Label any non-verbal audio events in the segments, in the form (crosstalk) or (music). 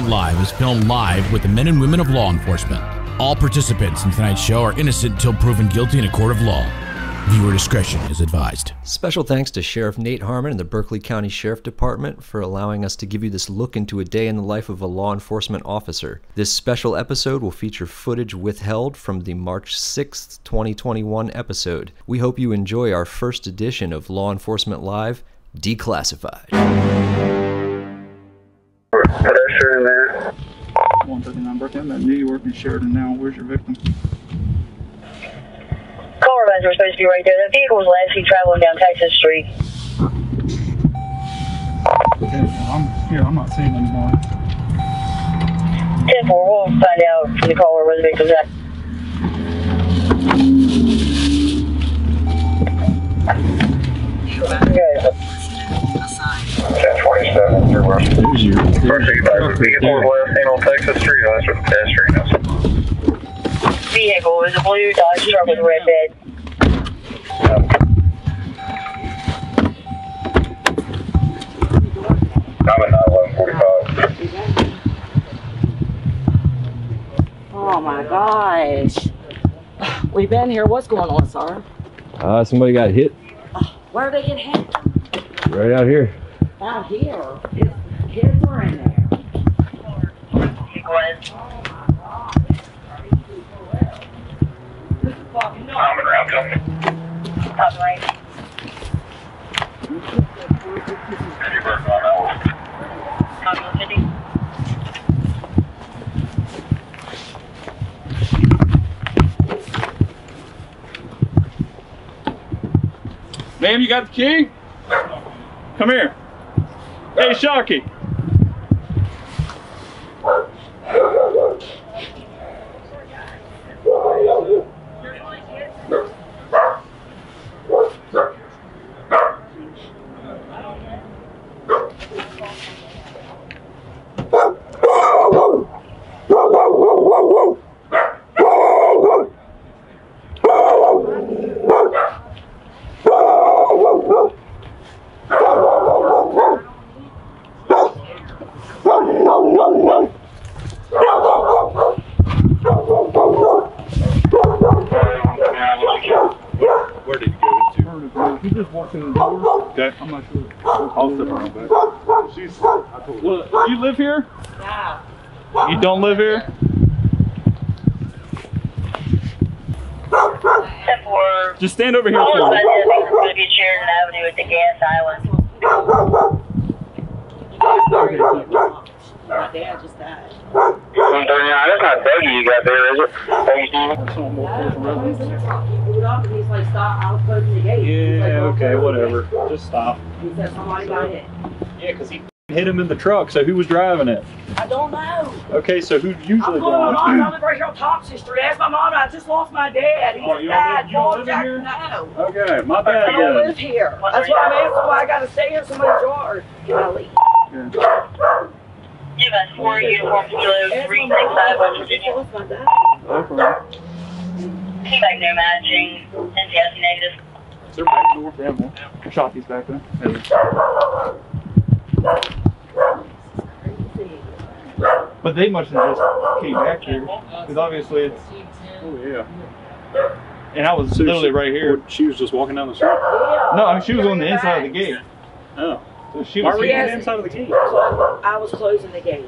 Enforcement Live is filmed live with the men and women of law enforcement. All participants in tonight's show are innocent until proven guilty in a court of law. Viewer discretion is advised. Special thanks to Sheriff Nate Harmon and the Berkeley County Sheriff Department for allowing us to give you this look into a day in the life of a law enforcement officer. This special episode will feature footage withheld from the March 6th, 2021 episode. We hope you enjoy our first edition of Law Enforcement Live Declassified. Pedestrian there. 139 Brooklyn. I'm New York and Sheridan now. Where's your victim? Caller lines were supposed to be right there. The vehicle was last seen traveling down Texas Street. Okay, well, I'm here. I'm not seeing anymore. 10 4, we'll find out from the caller where the victim's at. Okay. 1027 through West. There's your. First thing about the vehicle was last seen on Texas Street. That's what the pedestrian is. Vehicle is a blue Dodge truck with red bed. I'm at 91145. Oh my gosh. We've been here. What's going on, sir? Uh, somebody got hit Where did they get hit? right out here. Out here. His kids were in there. Around coming. Copy right. On that one. Copy 50. Ma'am, you got the key? Come here. Hey, Sharky. Where did you go into? He just walked in the door. Okay. I'm not sure. I'll step around back. She's. I told her. Well, you live here? Yeah. You don't live here? Just stand over here Caller for lines me. the victim's going to be at Sheridan Avenue at the gas island. My dad just died. 139. That's not Dougie you got there, is it? Dougie Stevens? Some more No, personal residence. he's in the truck. He pulled up and he's like, stop. I was closing the gate. He's like, Yeah. Okay. Whatever. it." Just stop. He said somebody got hit. Yeah, because he hit him in the truck. So who was driving it? I don't know. Okay. So who usually I'm usually going on drives? on the right here on Thompson Street. Ask my mom. I just lost my dad. He Oh, just you don't died. live- you don't Paul live Jackson. here? No. Okay. My bad. I bad. don't Then. live here. That's why I'm asking why I gotta stay here in somebody's yard. Can I leave? You got 4 uniform kilo Ask 365 my mom. West I just Virginia. lost my dad. Okay. Feedback no matching. NTSC negative. Is there back door? Yeah, more. Shotty's back there. But they must have just came back here. Because obviously it's. Oh yeah. And I was So literally she- right here. She was just walking down the street. No, I mean, she was on the inside of the gate. Oh. So she Why was were you on the inside of the gate? I was closing the gate.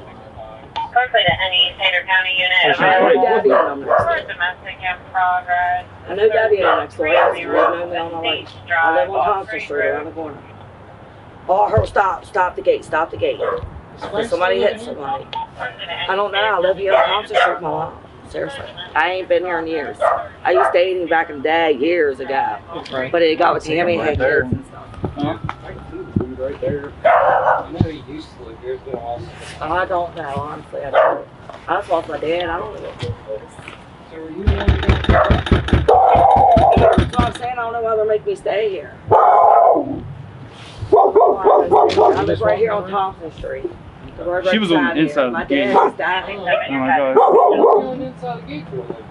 Currently to any Taylor County unit. Oh, she's I know right. Debbie and them next door. Domestic in progress. I know Debbie and them next door. I used to live on the lake. I live on Thompson Street around the corner. Oh, her, stop, stop the gate, stop the gate. Somebody hit somebody? I don't know. I live here on Thompson Street, my mom. Seriously. I ain't been here in years. I used to date back in the day, years ago. But it got with Tammy and had kids and stuff. Right there. I don't know, honestly. I don't. I just lost my dad. I don't know what this is. That's what I'm saying. I don't know why they're making me stay here. I live right here on Thompson Street. The road She was on the inside here. of My the gate. dad was dying. Oh my god.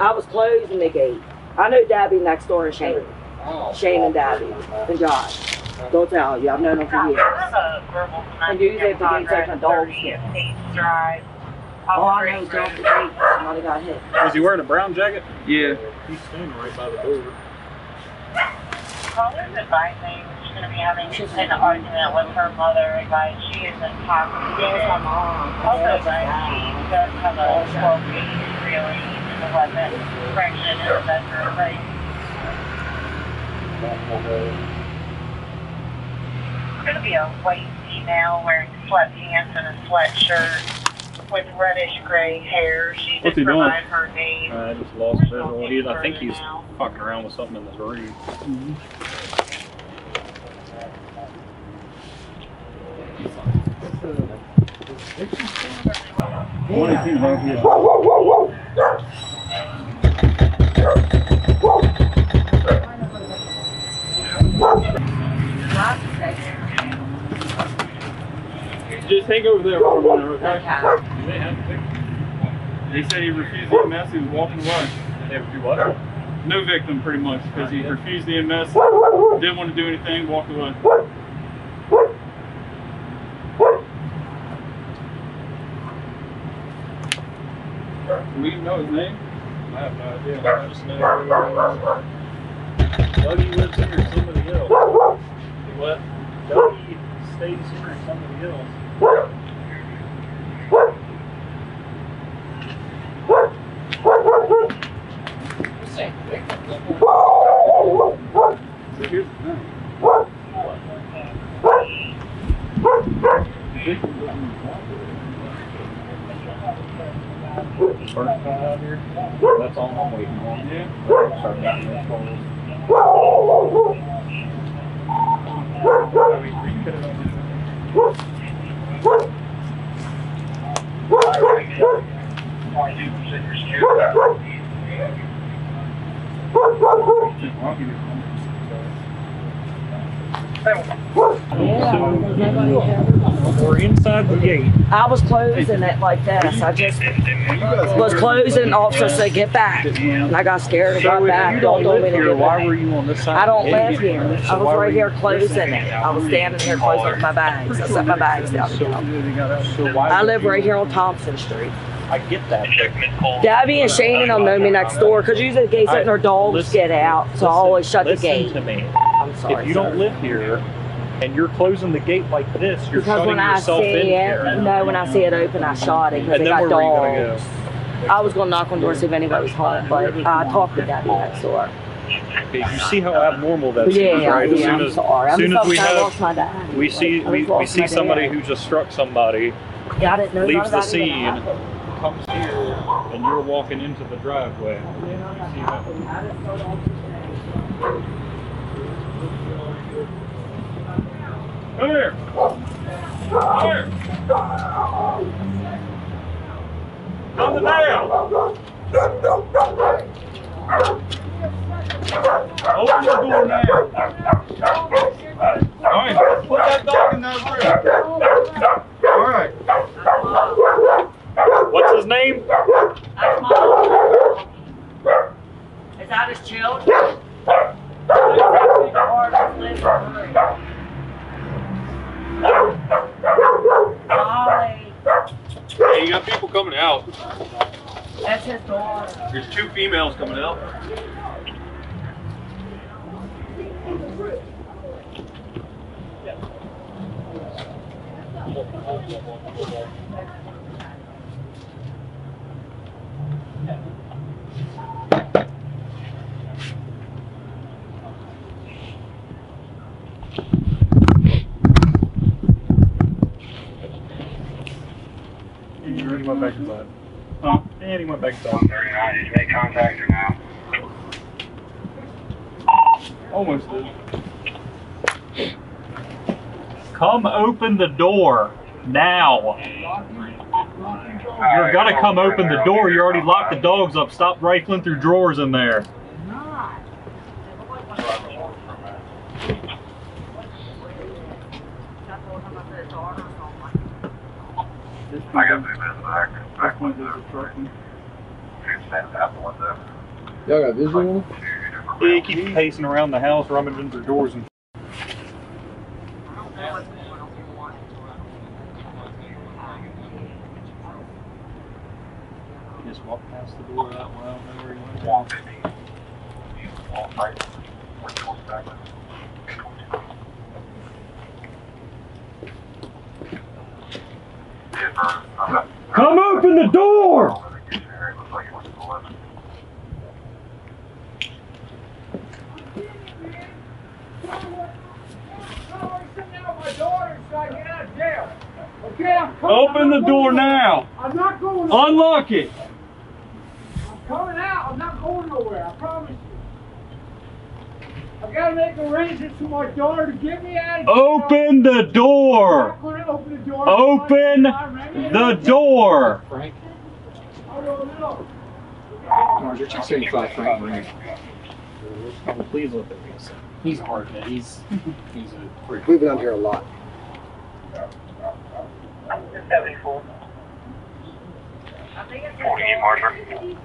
I was closing the gate. I knew Dabby next door to Shane. Oh. Shane and Dabby and Josh. Don't tell you. I've known them for years. And usually if the gate's open, dogs get All oh, I know is get off the. Somebody got hit. Was he wearing a brown jacket? Yeah. He's standing right by the door. Caller's advising she's going to be having an argument with her mother. Advice she is in toxic. Yes, my mom. Also advised she does have a 12 gauge really in the weapon pregnant in the bedroom. Right? It's going to be a white female wearing sweatpants and a sweatshirt with reddish gray hair. She What's did he doing? provide her name. I just lost visual. He, I think he's fucking around with something in his room. Mm-hmm. Just hang over there for a minute, okay? Okay. He said he refused the EMS. He was walking away. They have to do what? No victim, pretty much, because he refused the EMS. Didn't want to do anything. Walked away. Do we even know his name? I have no idea. I just know uh, Dougie lives here and somebody else. What? Dougie stays here and somebody else. Burn out here. That's all I'm waiting on. Yeah. Start getting those calls. We're inside the gate. I was closing it like this. I just was closing, and officer said, "Get back," and I got scared and got So if back. you Don't don't told me live to here, get why were you on this side? I don't live here. I was right here closing it. I was standing here closing up my bags. I set my bags down. So, again. so why I live right here on Thompson Street. I get that. Dabby and Shane and them know me next door because usually the gate's open, their dogs get out, so I always shut the listen gate. To me. I'm sorry. if you don't live here and you're closing the gate like this, you're because shutting when I yourself see in it, here. no, when I see it open, I shot it because it got dogs. gonna I was gonna knock on doors see if anybody was home, but I talked to Dabby next door. go? Okay, you see how abnormal that Yeah, seems, right? As yeah, soon I'm as, sorry. I'm soon as we have, my dad. we see we, we see somebody dad. who just struck somebody, Yeah, I didn't know leaves the that scene, comes here, and you're walking into the driveway. You know that happened. I didn't know that. Come here. Come here. Come to down. Open the door now. All right, put that dog in that room. All right. What's his name? Is that his children? Molly, Hey, you got people coming out. That's his daughter. There's two females coming out. And he went back inside. Huh? And he went back inside. 39, did you make contact or no? Almost did. Come open the door now. You gotta come open the door. You already locked the dogs up. Stop rifling through drawers in there. I got the back. Back window. Stand out the window. Y'all got visual on it? Yeah, you keep pacing around the house, rummaging through doors and. Just walk past the door that way. I don't know where you right. Work towards back. Yeah, Vernon, I'm not- Come open the door! It looks like it was 11. Okay, I'm coming. Open the door now! I'm not going. Unlock it! I'm coming out. I'm not going nowhere. I promise you. I've gotta make arrangements for my daughter to get me out of here. Open the I'm door! not gonna open the door. Open the door! Frank? I don't know. Roger, 275 Frank Marine. Oh, please let that be a second. He's hard hit. He's, he's a freak. We've been out here a lot. 74. 48 Marshall.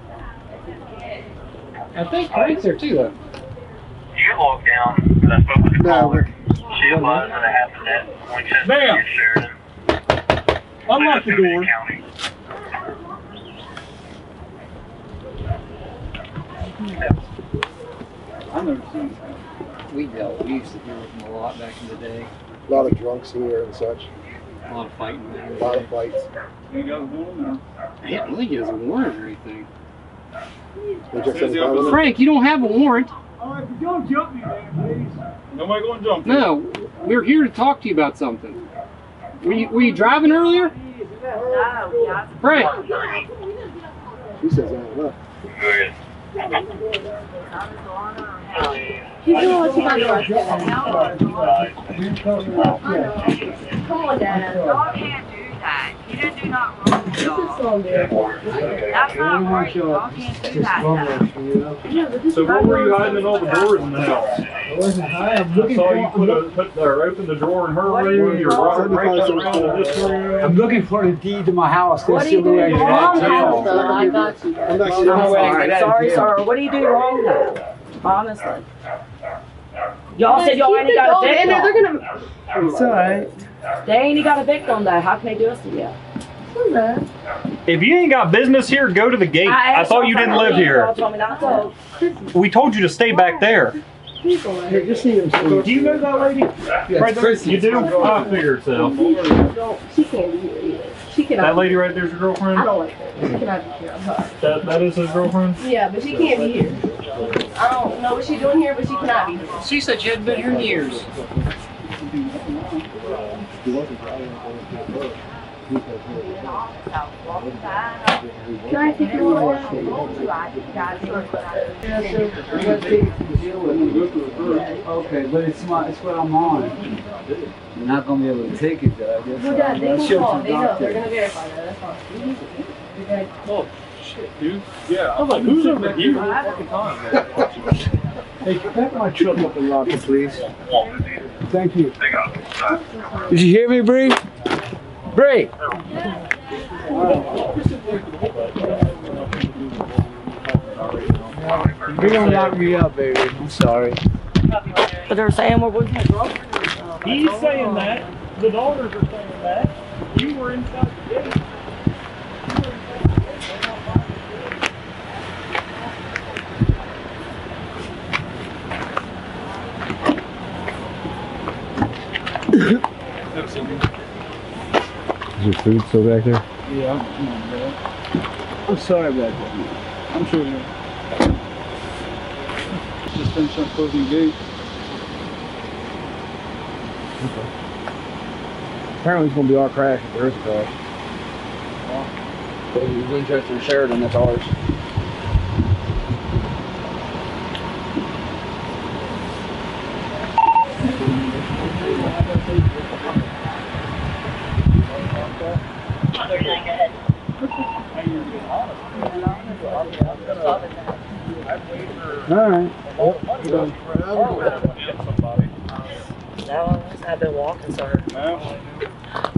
I think Frank's there too, though. You logged down, but I spoke with the No, caller. we're- She was and it happened at Winchester Ma'am. and Sheridan. Unlock the door. County. I've never seen We dealt, we used to deal with them a lot back in the day. A lot of drunks here and such. A lot of fighting. A lot of fights. You got one I don't think he has a warrant or anything. Just said about it. Frank, you don't have a warrant. All right, but don't jump me, man, please. Nobody going to jump. you. No, we're here to talk to you about something. Were you, were you driving earlier? Frank, She says that enough. Good. He's doing what you got to Come on, Dad. Dog can't do that. You didn't do not wrong, dog. That's not right. Dog can't do that. though. So what were you hiding in all the doors in the house? I wasn't high. I'm looking saw for. you put a, look, put or open the drawer in her room. You're running right around in this room. I'm looking for the deed to my house. What That's do you the do I wrong, out of though? I got you. I'm not I'm sorry, sorry, sir. What do you do wrong though? Honestly. Y'all said y'all ain't got a in there. They're gonna. It's all right. They ain't got a victim though. How can they do us to you? If you ain't got business here, go to the gate. I, asked thought y'all you for didn't live here. Told me not to. We told you to stay back there. Here, just see them. Do you know that lady? right there? You do? I figured so. Don't. She can't be here either. She cannot. That lady right there's your I girlfriend? don't like her. She cannot be here. I'm sorry. That, that is his girlfriend? Yeah, but she can't be here. I don't know what she's doing here, but she cannot be here. she said she hadn't been here in years. Can I take you over? Okay, but it's my, it's what I'm on. You're not gonna be able to take it though, I guess. Well, Dad, they can show call. They know. They're gonna verify that. That's fine. Oh, shit, dude. Yeah. I'm like, who's over here? Hey, back my truck up and lock it, please. Thank you. Did you hear me, Bree? Bree! You're gonna lock me up, baby. I'm sorry. But they're saying we're with my girlfriend. He's saying that. The daughters are saying that. You were inside the gate. Is your food still back there? Yeah, I'm, come on, man. I'm sorry about that. I'm sure. Just finish up closing the gate. Apparently it's gonna be our crash at the Earth crash. Winchester and Sheridan, that's ours. All right. No, I've been walking, sir.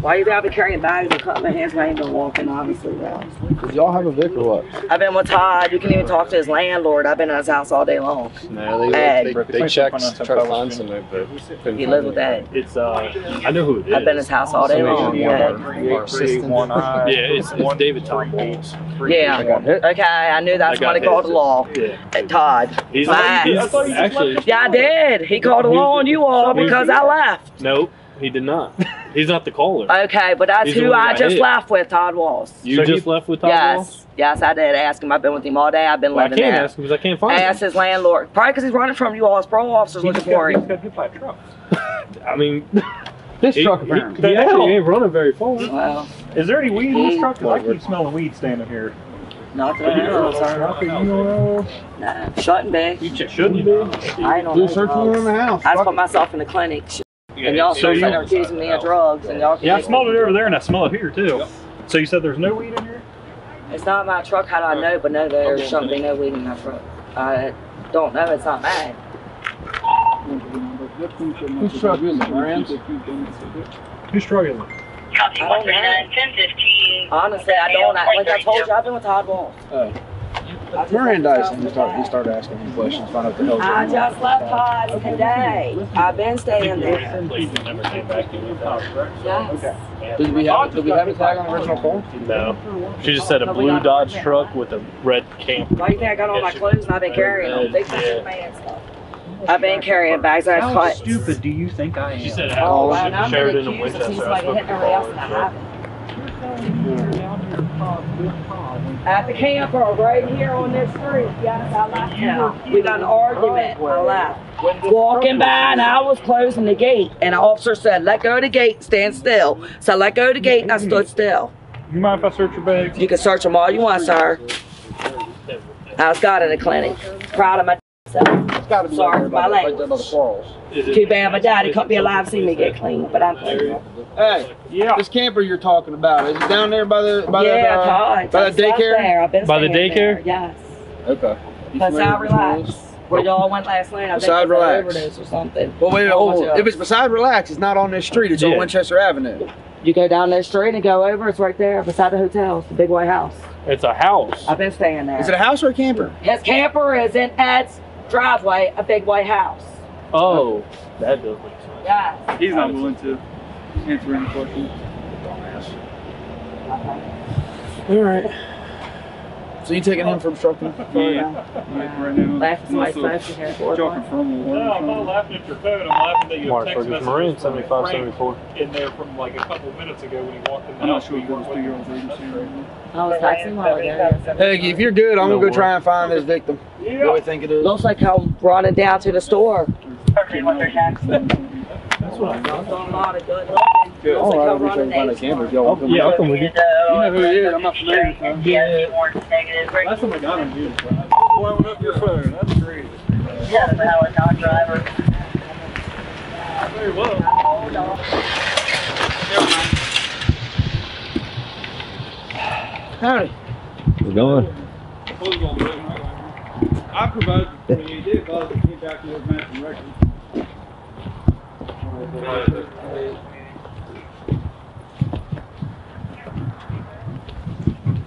Why you gotta be carrying bags and cutting my hands when I ain't been walking, obviously, though. Did y'all have a Vic or what? I've been with Todd. You can even talk to his landlord. I've been at his house all day long. No, they, Ed. they, they checked, tried to find somebody, but couldn't He lives with. Ed. It's uh, I know who it is. I've been in his house all day long. Yeah. from our- our assistant. Yeah, it's, it's David Tom Walls. Yeah. Okay, I knew that's I got when he called the law. Yeah. Todd. He's, My he's ass. actually Yeah, I did. He called the law on you all because I left. no, he did not. He's not the caller. Okay, but that's He's the who one I got just hit. left with, Todd Walls. You So he- just left with Tom yes, Walls? yes, Yes, I did. Ask him. I've been with him all day. I've been Well, I living can't there. ask him because I can't find Ask him. his landlord. Probably because he's running from you all. His parole officer's looking just got- for he him. got hit by a truck. (laughs) I mean, (laughs) This he, truck he, apparently. he actually ain't running very far. Well, Is there any weed in this truck? 'Cause I keep smelling weed standing here. not that I know of, sir. You know? Nah, shouldn't be. You shouldn't be. I ain't on Do no a search warrant in the house. I just put myself in the clinic. And y'all So still you- sitting there accusing me of drugs, and y'all. Yeah, I smelled it over there, and I smell it here too. So you said there's no weed in here? It's not my truck. How do I know? But no, there shouldn't be no weed in my truck. I don't know. It's not mine. Whose truck is it, Rams? Who's struggling? Copy I one don't three know. nine ten fifteen. Honestly, I don't. I, like I told you, I've been with Todd Walls. Oh. Mirandized him. He started, he started asking him questions, find out the hell's I going on. just left Todd today. I've been staying there. Yes. Did we have, did we have a tag on the original call? No. She just said a blue Dodge truck with a red camper. Why do you think I got all my clothes and I've been carrying them? Big Yeah. man stuff. I've been carrying bags. I How cut. stupid do you think I am? She said Oh, how wow, now I'm Sheridan being and accused of seeing somebody hitting everybody else and I Carl. haven't. At the camper right here on this street. Yes, I left him. We got an argument. I left. Walking by and I was closing the gate and the officer said, let go of the gate, stand still. So I let go of the gate and I stood still. You mind if I search your bags? You can search them all you want, sir. I was got in the clinic. Proud of myself. It's gotta be Sorry right for by my the- right language. there by the quarrels. Too bad my daddy couldn't be alive to see me get clean, but I'm clean. Hey, Yeah. this camper you're talking about, is it down there by the, by yeah, the, uh, Todd. by the Just daycare? There. I've been By the staying daycare? There. Yes. Okay. You That's familiar how with the rules? relax. Where y'all went last night? I think Beside it relax. overdose or something. Well, wait, Oh, hold yeah. on. If it's beside Relax, it's not on this street. It's on Yeah. Winchester Avenue. You go down that street and go over. It's right there beside the hotel. It's the big white house. It's a house. I've been staying there. Is it a house or a camper? His camper is in Ed's driveway, a big white house. Oh, that does make sense. Yes. He's not willing to answer any questions. All right. So you taking him for obstructing? Yeah. Like right now. Last I'm night's also supposed to hear for Joking from a No, I'm not laughing at your phone. I'm laughing that you have Mark text Fergus messages Marine, 75, 74. in there from like a couple minutes ago when he walked in the I'm not house. sure if it was two year old agency or I was texting while ago. Hey, if you're good, I'm gonna go try and find this victim. What do we think it is? Looks like how brought it down to the store. That's what I I've done a lot of good looking. Good. Looks like Oh, I'm I wish I running could find a eight. camera. Y'all want Yeah, I'll come with you. You know who he is. I'm not familiar with him. Yeah. Negative. Last time I got him, he was blowing up your phone. That's great. Yeah, how a non-driver. Very well. Howdy. We're going. I provided the 28 day, but I came back to those matching records.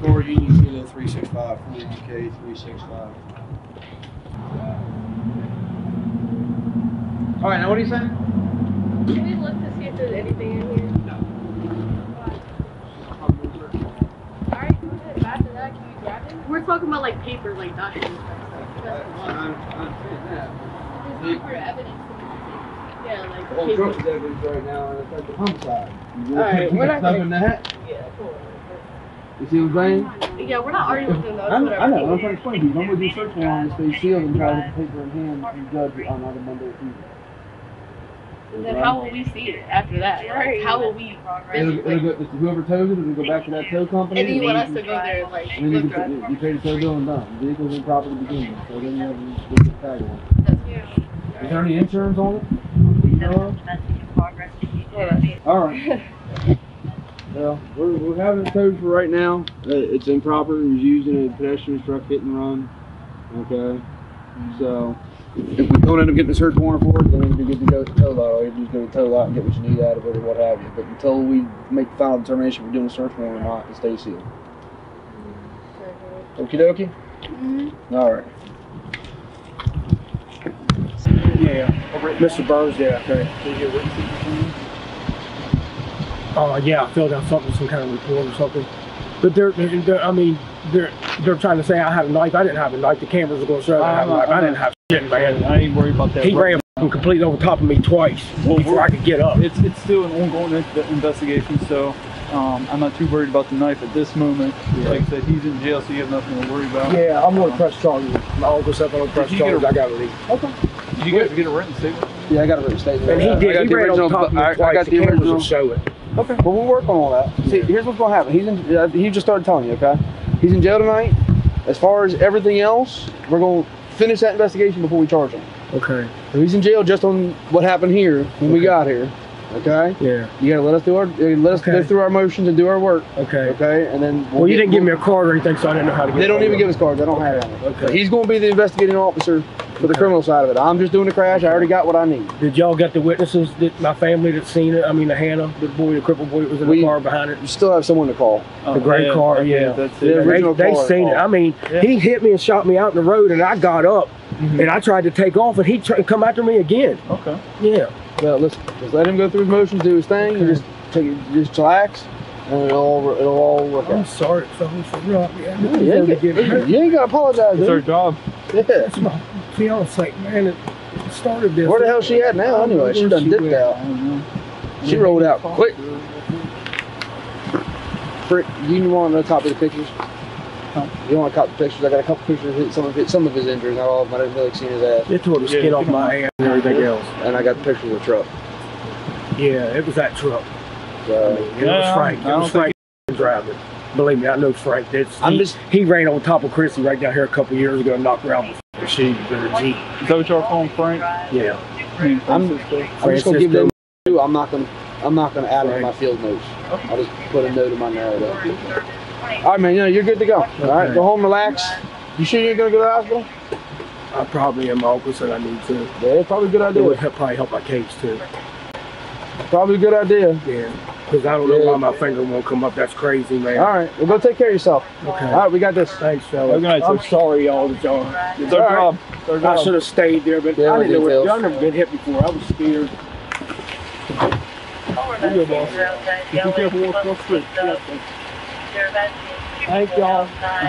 Or Union Kilo 365, Union UK 365. All right, now what are you saying? Can we look to see if there's anything in here? No. Alright, go ahead. After that, can you grab it? We're talking about like paper, like documents. That's the one. There's evidence. Yeah, like The whole paper. truck is evidence right now, and it's at the homicide. You All right, we're not stuff gonna- in that? Yeah, cool. You see what I'm saying? Yeah, we're not arguing with them though. I know, I know. I'm trying to explain to you. I'm gonna do search warrants, stay sealed, and try to get the paper in hand and judge on either Monday or Tuesday. Then how will we see it after that? Like, how will we It'll, it'll go, whoever tows it, it'll go back to that tow company. And then you want us to go there and like And then you, look can, around. you pay the tow bill and done. Vehicle's in property beginning, so then you have to get the tag on. it. Is there any insurance on it? You know of? All right. (laughs) Well, we're, we're having it towed for right now. Uh, It's improper. He's using a pedestrian truck hit and run. Okay. So if we don't end up getting a search warrant for it, then it'll be good to go to tow lot. All you have to do go to tow lot and get what you need out of it or what have you. But until we make the final determination if we're doing a search warrant or not, it stays sealed. Okie dokie? Mm-hmm. All right. Yeah, Mr. Burns, yeah, okay. Uh, yeah, I filled out something, some kind of report or something. But they're, they're, I mean, they're, they're trying to say I had a knife. I didn't have a knife. The cameras are going to show I, had a knife. I didn't have shit, man. I ain't worried about that. He ran completely over top of me twice before I could get up. It's it's still an ongoing investigation, so um, I'm not too worried about the knife at this moment. Like I said, he's in jail, so you have nothing to worry about. Yeah, I'm going to press charges. My uncle said I'm going to press you get charges. a- I got to leave. Okay. Did you guys get a written statement? Yeah, I got a written statement. And he I did. got He the ran original- over top of me I- I got the the cameras original- will show it. Okay. Well, we'll work on all that. See, here's what's gonna happen. He's in. Uh, he just started telling you. Okay. He's in jail tonight. As far as everything else, we're gonna finish that investigation before we charge him. Okay. So he's in jail just on what happened here when we got here. Okay. Yeah. You gotta let us do our. uh, Let us go through our motions and do our work. Okay. Okay. And then. Well, you didn't give me a card or anything, so I didn't know how to get They don't it. even give us cards. I don't have any. Okay. But he's gonna be the investigating officer for the criminal side of it. I'm just doing the crash. I already got what I need. Did y'all get the witnesses that my family that seen it? I mean, the Hannah, the boy, the crippled boy that was in We- the car behind it. You still have someone to call. Oh, the gray yeah, car, okay, yeah. that's The it. They, original they seen it. I mean, he hit me and shot me out in the road, and I got up mm-hmm. and I tried to take off, and he tried to come after me again. Okay. Yeah. Well, let's just let him go through his motions, do his thing, and just take it, just relax, and it'll all it'll all work out. I'm sorry, fellas, for real. Yeah, Yeah, you, ain't, get- you ain't gotta apologize, It's our job. Yeah. That's my fiance, like, man. It started this. Where the hell she at now? Anyway, she done dipped out. She rolled out quick. Frick, you want a copy of the pictures? You want a copy of the pictures? I got a couple pictures of his, some of his, some of his injuries, not all of them. I didn't really see his ass. They tore the Yeah, skin off you my can- ass and everything else. And I got the pictures of the truck. Yeah, it was that truck. So, It Yeah, was Frank. I It was Frank driving. Believe me, I know Frank. That's, I'm he, just- he ran on top of Chrissy right down here a couple years ago and knocked her out with she in a Jeep. Is that what y'all calling Frank? Yeah. I mean, I'm- I'm just gonna give them. two. I'm not gonna. I'm not gonna add it to my field notes. I'll just put a note in my narrative. All right, man. You know, you're good to go. All right, Okay. go home, relax. You sure you ain't gonna go to the hospital? I probably am. My uncle said I need to. Yeah, it's probably a good idea. It idea. would help, probably help my case too. Probably a good idea. Yeah. Because I don't know why my finger won't come up. That's crazy, man. All right, well, go take care of yourself. Okay. All right, we got this. Thanks, fellas. Okay, so- I'm sorry, y'all. That y'all. It's our job. I should have stayed there, but Yeah, I didn't know. details. What, y'all never been hit before. I was scared. Yeah, boss. Just be careful walking across the street. Thank y'all. Uh-huh.